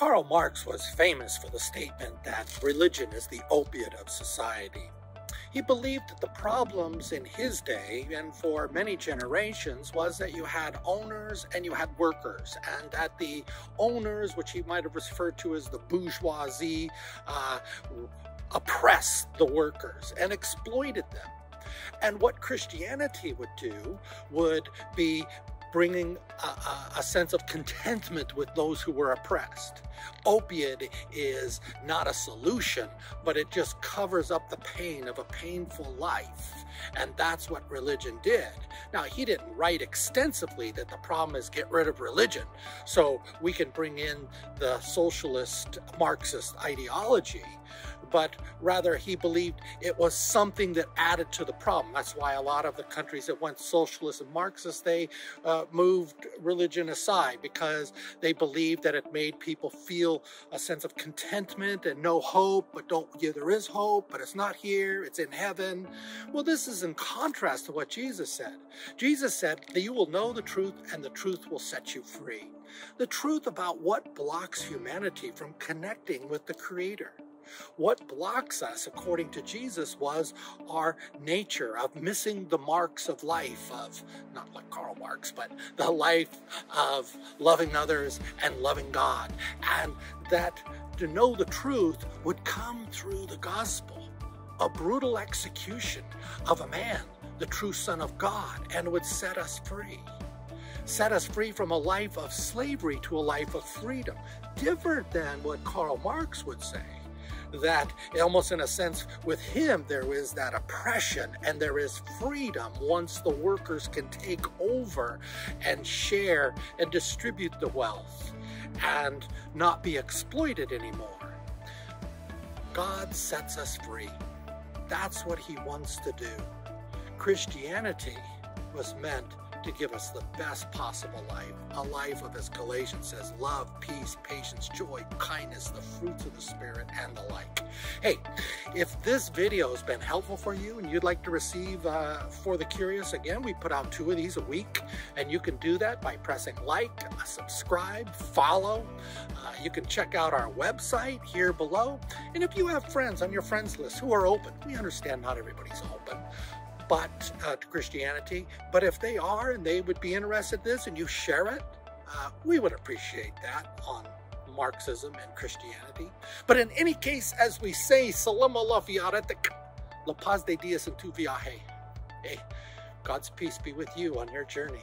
Karl Marx was famous for the statement that religion is the opiate of society. He believed that the problems in his day and for many generations was that you had owners and you had workers, and that the owners, which he might have referred to as the bourgeoisie, uh, oppressed the workers and exploited them. And what Christianity would do would be bringing a, a, sense of contentment with those who were oppressed. Opiate is not a solution, but it just covers up the pain of a painful life. And that's what religion did. Now, he didn't write extensively that the problem is get rid of religion. So we can bring in the socialist Marxist ideology but rather he believed it was something that added to the problem. That's why a lot of the countries that went socialist and Marxist, they uh, Uh, moved religion aside because they believed that it made people feel a sense of contentment and no hope, but don't, yeah, there is hope, but it's not here, it's in heaven. Well, this is in contrast to what Jesus said. Jesus said that you will know the truth and the truth will set you free. The truth about what blocks humanity from connecting with the Creator. What blocks us, according to Jesus, was our nature of missing the marks of life, of not like Karl Marx, but the life of loving others and loving God. And that to know the truth would come through the gospel, a brutal execution of a man, the true Son of God, and would set us free. Set us free from a life of slavery to a life of freedom, different than what Karl Marx would say that almost in a sense with him there is that oppression and there is freedom once the workers can take over and share and distribute the wealth and not be exploited anymore. God sets us free. That's what he wants to do. Christianity was meant to give us the best possible life, a life of, as Galatians says, love, peace, patience, joy, kindness, the fruits of the Spirit, and the like. Hey, if this video has been helpful for you and you'd like to receive uh, For the Curious, again, we put out two of these a week, and you can do that by pressing like, subscribe, follow. Uh, you can check out our website here below. And if you have friends on your friends list who are open, we understand not everybody's open, but uh, to Christianity. But if they are and they would be interested in this and you share it, uh, we would appreciate that on Marxism and Christianity. But in any case, as we say, Salam Allah La paz de Dios en tu viaje. Hey, God's peace be with you on your journey.